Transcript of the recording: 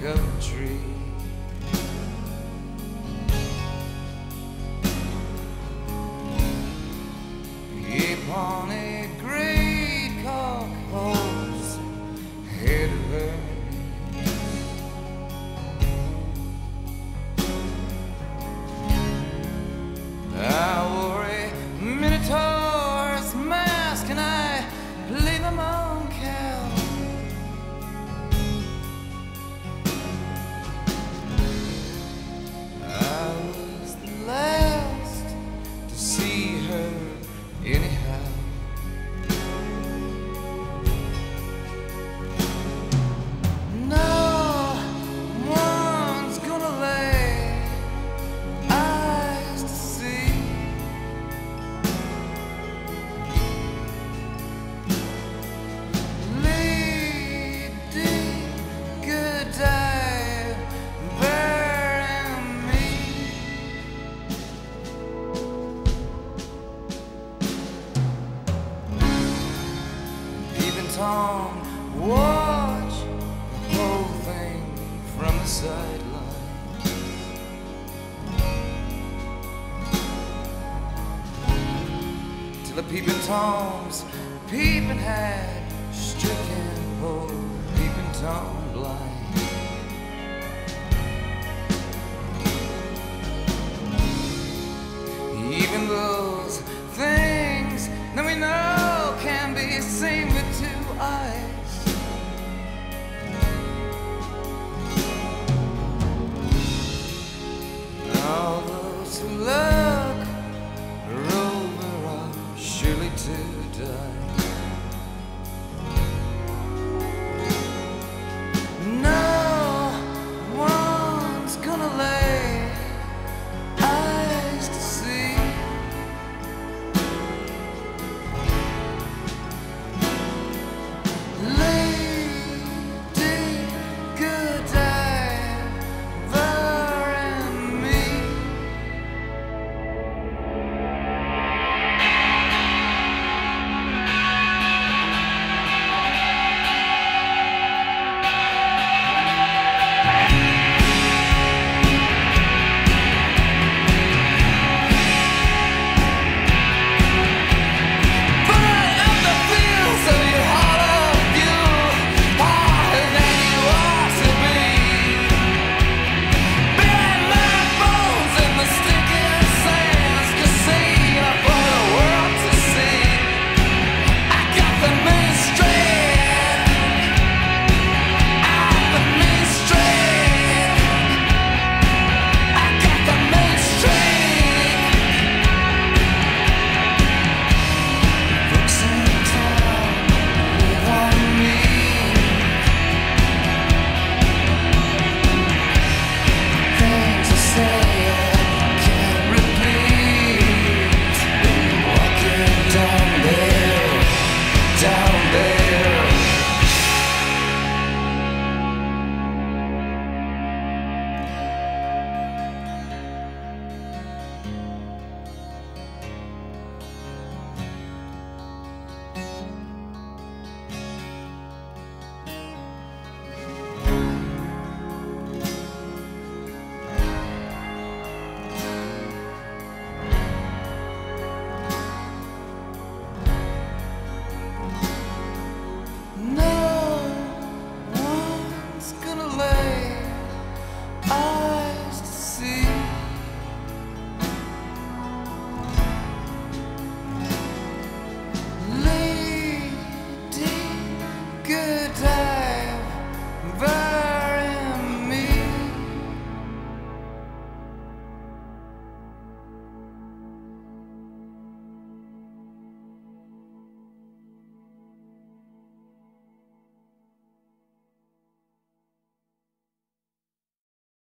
streets of Coventry. Tom watch the whole thing from the sideline. Till the peeping Toms, peeping had stricken poor peeping Tom blind. to die.